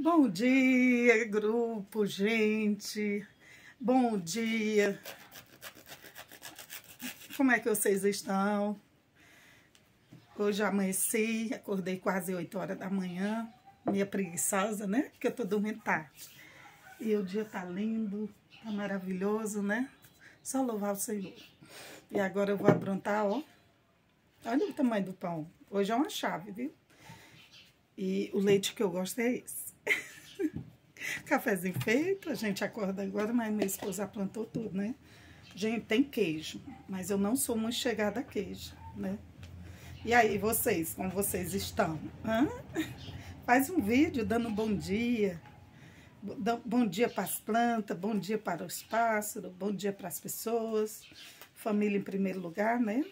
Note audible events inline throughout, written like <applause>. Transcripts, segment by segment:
Bom dia, grupo, gente. Bom dia. Como é que vocês estão? Hoje amanheci, acordei quase 8 horas da manhã, meia preguiçosa, né? Porque eu tô dormindo tarde. E o dia tá lindo, tá maravilhoso, né? Só louvar o Senhor. E agora eu vou aprontar, ó. Olha o tamanho do pão. Hoje é uma chave, viu? E o leite que eu gosto é esse. Cafézinho feito, a gente acorda agora, mas minha esposa plantou tudo, né? Gente, tem queijo, mas eu não sou muito chegada a queijo, né? E aí, vocês, como vocês estão? Hã? Faz um vídeo dando bom dia. Bom dia para as plantas, bom dia para os pássaros, bom dia para as pessoas. Família em primeiro lugar, né?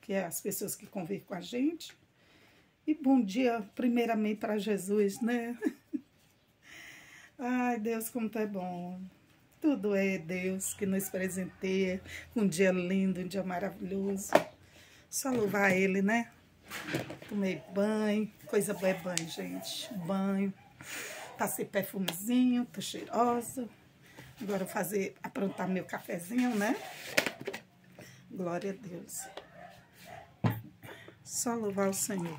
Que é as pessoas que convivem com a gente. E bom dia, primeiramente, para Jesus, né? Ai, Deus, como tu é bom. Tudo é Deus que nos presenteia um dia lindo, um dia maravilhoso. Só louvar Ele, né? Tomei banho, coisa boa é banho, gente. Banho. Passei perfumezinho, tô cheirosa. Agora vou fazer, aprontar meu cafezinho, né? Glória a Deus. Só louvar o Senhor,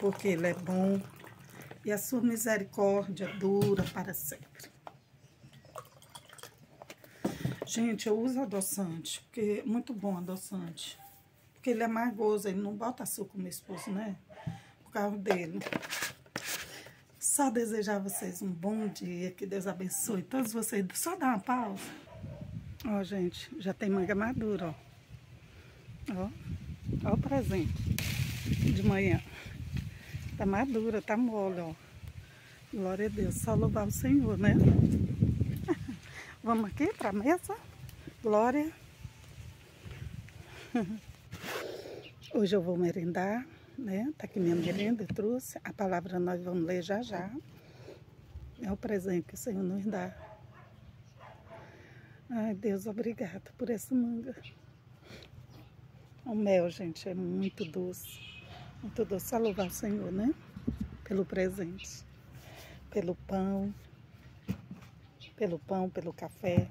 porque Ele é bom, e a sua misericórdia dura para sempre. Gente, eu uso adoçante, porque é muito bom adoçante. Porque ele é amargoso, ele não bota açúcar, meu esposo, né? O carro dele. Só desejar a vocês um bom dia, que Deus abençoe todos vocês. Só dar uma pausa. Ó, gente, já tem manga madura, ó. Ó, ó o presente de manhã. Tá madura, tá mole, ó. Glória a Deus. Só louvar o Senhor, né? <laughs> Vamos aqui pra mesa. Glória. <laughs> Hoje eu vou merendar, né? Tá aqui minha merenda, eu trouxe. A palavra nós vamos ler já já. É o presente que o Senhor nos dá. Ai, Deus, obrigado por essa manga. O mel, gente, é muito doce. Muito doce. Só louvar o Senhor, né? Pelo presente. Pelo pão. Pelo pão, pelo café.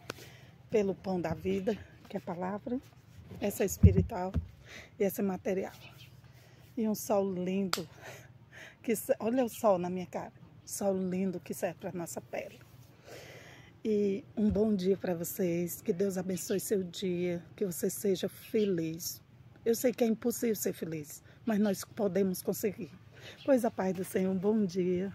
Pelo pão da vida, que é a palavra. Essa é espiritual e essa é material. E um sol lindo. Que, olha o sol na minha cara. Sol lindo que serve para nossa pele. E um bom dia para vocês. Que Deus abençoe seu dia. Que você seja feliz. Eu sei que é impossível ser feliz mas nós podemos conseguir. Pois a paz do Senhor, bom dia.